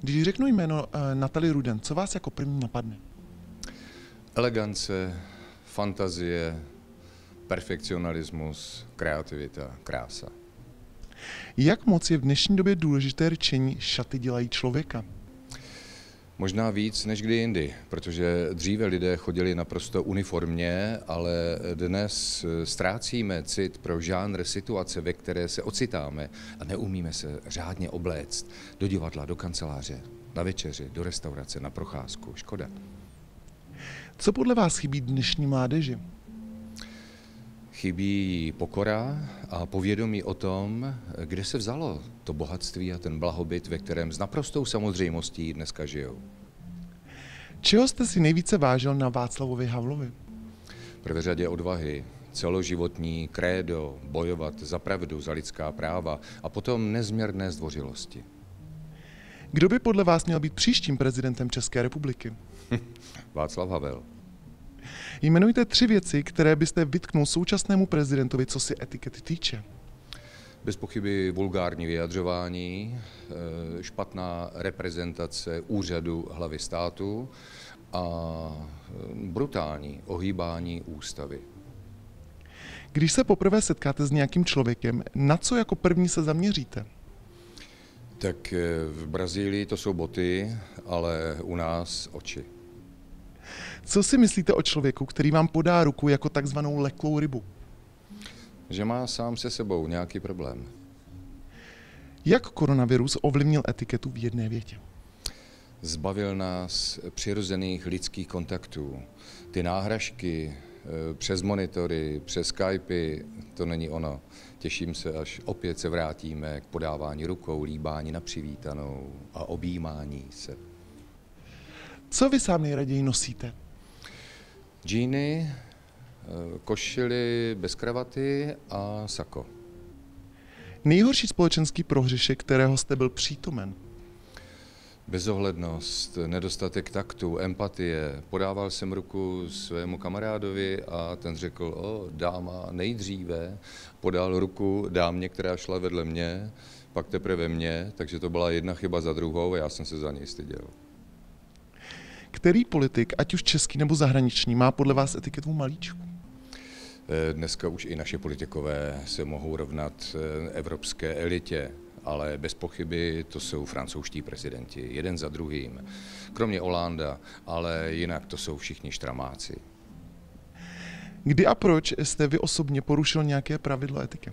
Když řeknu jméno uh, Natalie Ruden, co vás jako první napadne? Elegance, fantazie, perfekcionalismus, kreativita, krása. Jak moc je v dnešní době důležité řečení šaty dělají člověka? Možná víc než kdy jindy, protože dříve lidé chodili naprosto uniformně, ale dnes ztrácíme cit pro žánr situace, ve které se ocitáme a neumíme se řádně obléct do divadla, do kanceláře, na večeři, do restaurace, na procházku. Škoda. Co podle vás chybí dnešní mládeži? Chybí pokora a povědomí o tom, kde se vzalo to bohatství a ten blahobyt, ve kterém s naprostou samozřejmostí dneska žijou. Čeho jste si nejvíce vážil na Václavovi Havlovi? V prvé řadě odvahy, celoživotní krédo, bojovat za pravdu, za lidská práva a potom nezměrné zdvořilosti. Kdo by podle vás měl být příštím prezidentem České republiky? Václav Havel. Jmenujte tři věci, které byste vytknul současnému prezidentovi, co si etikety týče. Bez pochyby vulgární vyjadřování, eh, špatná reprezentace úřadu hlavy státu a eh, brutální ohýbání ústavy. Když se poprvé setkáte s nějakým člověkem, na co jako první se zaměříte? Tak eh, v Brazílii to jsou boty, ale u nás oči. Co si myslíte o člověku, který vám podá ruku jako takzvanou leklou rybu? Že má sám se sebou nějaký problém. Jak koronavirus ovlivnil etiketu v jedné větě? Zbavil nás přirozených lidských kontaktů. Ty náhražky eh, přes monitory, přes Skypey, to není ono. Těším se, až opět se vrátíme k podávání rukou, líbání na přivítanou a objímání se. Co vy sám nejraději nosíte? Džíny, eh, košily bez kravaty a sako. Nejhorší společenský prohřešek, kterého jste byl přítomen? Bezohlednost, nedostatek taktu, empatie. Podával jsem ruku svému kamarádovi a ten řekl, o, dáma nejdříve, podal ruku dámě, která šla vedle mě, pak teprve mě, takže to byla jedna chyba za druhou a já jsem se za něj styděl. Který politik, ať už český nebo zahraniční, má podle vás etiketu malíčku? Dneska už i naše politikové se mohou rovnat eh, evropské elitě, ale bez pochyby to jsou francouzští prezidenti, jeden za druhým. Kromě Olanda, ale jinak to jsou všichni štramáci. Kdy a proč jste vy osobně porušil nějaké pravidlo etiky?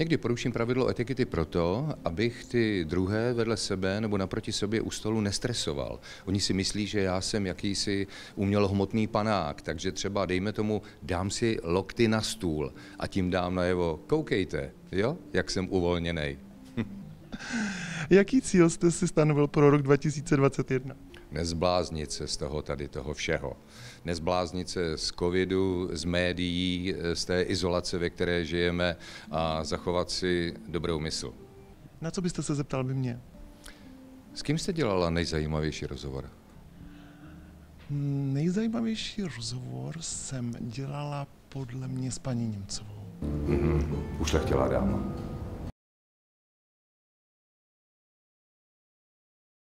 Někdy poruším pravidlo etikety proto, abych ty druhé vedle sebe nebo naproti sobě u stolu nestresoval. Oni si myslí, že já jsem jakýsi umělohmotný panák, takže třeba dejme tomu, dám si lokty na stůl a tím dám najevo, koukejte, jo, jak jsem uvolněný. Jaký cíl jste si stanovil pro rok 2021? Nezbláznit se z toho tady toho všeho. Nezbláznit se z covidu, z médií, z té izolace, ve které žijeme a zachovat si dobrou mysl. Na co byste se zeptal by mě? S kým jste dělala nejzajímavější rozhovor? Hmm, nejzajímavější rozhovor jsem dělala podle mě s paní Němcovou. Mm-hmm. Ušlechtilá dáma.